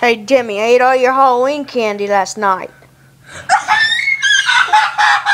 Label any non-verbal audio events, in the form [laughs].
Hey, Jimmy, I ate all your Halloween candy last night. [laughs]